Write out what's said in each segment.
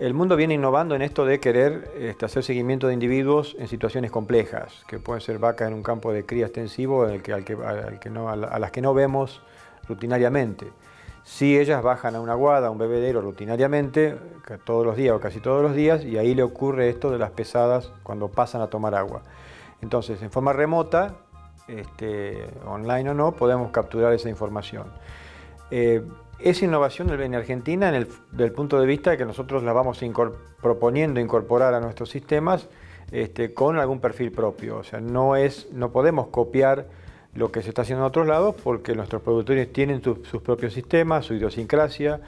El mundo viene innovando en esto de querer este, hacer seguimiento de individuos en situaciones complejas, que pueden ser vacas en un campo de cría extensivo al que, a las que no vemos rutinariamente. Si ellas bajan a una guada, a un bebedero rutinariamente, todos los días o casi todos los días, y ahí le ocurre esto de las pesadas cuando pasan a tomar agua. Entonces, en forma remota, este, online o no, podemos capturar esa información. Eh, esa innovación en Argentina en el, del punto de vista de que nosotros la vamos proponiendo incorporar a nuestros sistemas este, con algún perfil propio. O sea, no, es, no podemos copiar lo que se está haciendo en otros lados porque nuestros productores tienen sus propios sistemas, su idiosincrasia,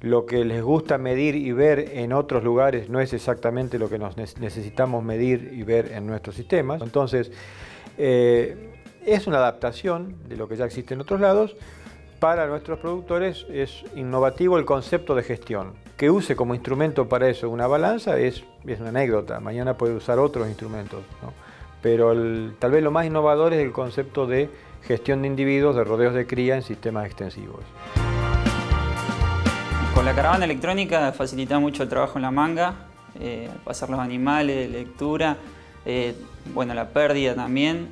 lo que les gusta medir y ver en otros lugares no es exactamente lo que nos necesitamos medir y ver en nuestros sistemas. Entonces, eh, es una adaptación de lo que ya existe en otros lados. Para nuestros productores es innovativo el concepto de gestión. Que use como instrumento para eso una balanza es, es una anécdota. Mañana puede usar otros instrumentos. Pero tal vez lo más innovador es el concepto de gestión de individuos, de rodeos de cría en sistemas extensivos. Con la caravana electrónica facilita mucho el trabajo en la manga, eh, pasar los animales, lectura, eh, bueno, la pérdida también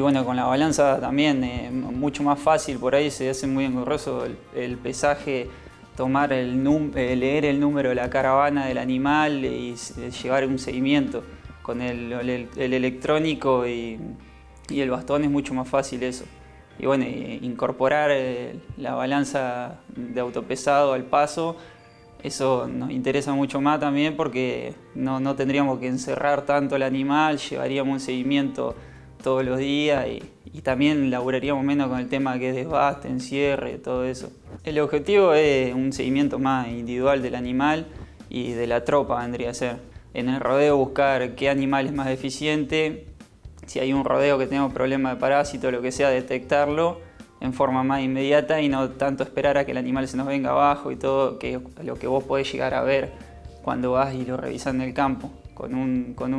bueno, con la balanza también eh, mucho más fácil, por ahí se hace muy engorroso el, pesaje, tomar el leer el número de la caravana del animal y llevar un seguimiento con el, electrónico y, el bastón es mucho más fácil eso. Y bueno, incorporar eh, la balanza de autopesado al paso, eso nos interesa mucho más también porque no, tendríamos que encerrar tanto el animal, llevaríamos un seguimiento todos los días y, y, también laburaríamos menos con el tema que es desbaste, encierre, todo eso. El objetivo es un seguimiento más individual del animal y de la tropa vendría a ser en el rodeo buscar qué animal es más eficiente, si hay un rodeo que tenga un problema de parásito, lo que sea, detectarlo en forma más inmediata y no tanto esperar a que el animal se nos venga abajo y todo que lo que vos podés llegar a ver cuando vas y lo revisas en el campo. Con un, con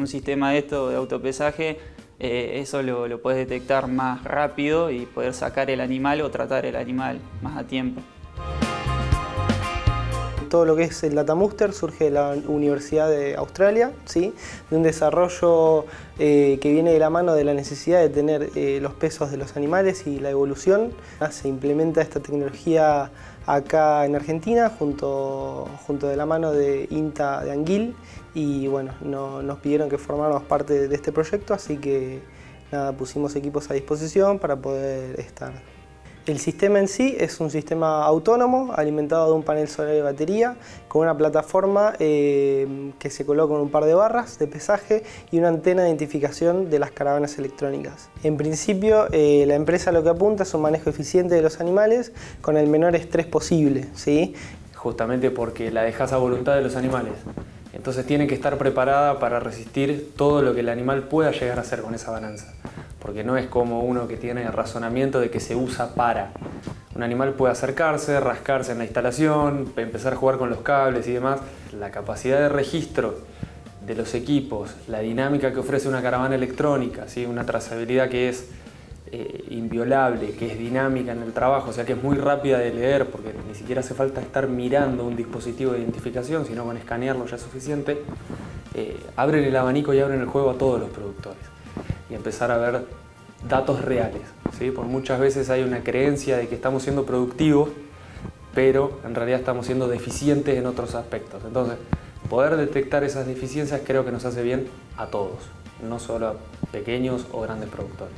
un, sistema de esto de autopesaje, eh, eso lo, lo puedes detectar más rápido y poder sacar el animal o tratar el animal más a tiempo todo lo que es el Data Muster surge de la Universidad de Australia, ¿sí? de un desarrollo eh, que viene de la mano de la necesidad de tener eh, los pesos de los animales y la evolución. Se implementa esta tecnología acá en Argentina junto, junto de la mano de INTA de Anguil y bueno, nos pidieron que formáramos parte de este proyecto, así que nada, pusimos equipos a disposición para poder estar el sistema en sí es un sistema autónomo alimentado de un panel solar de batería con una plataforma eh, que se coloca con un par de barras de pesaje y una antena de identificación de las caravanas electrónicas. En principio, eh, la empresa lo que apunta es un manejo eficiente de los animales con el menor estrés posible. ¿sí? Justamente porque la dejas a voluntad de los animales. Entonces tiene que estar preparada para resistir todo lo que el animal pueda llegar a hacer con esa balanza porque no es como uno que tiene el razonamiento de que se usa para. Un animal puede acercarse, rascarse en la instalación, empezar a jugar con los cables y demás. La capacidad de registro de los equipos, la dinámica que ofrece una caravana electrónica, ¿sí? una trazabilidad que es eh, inviolable, que es dinámica en el trabajo, o sea que es muy rápida de leer, porque ni siquiera hace falta estar mirando un dispositivo de identificación, sino con escanearlo ya es suficiente, eh, abren el abanico y abren el juego a todos los productores y empezar a ver datos reales. ¿sí? Por muchas veces hay una creencia de que estamos siendo productivos, pero en realidad estamos siendo deficientes en otros aspectos. Entonces, poder detectar esas deficiencias creo que nos hace bien a todos, no solo a pequeños o grandes productores.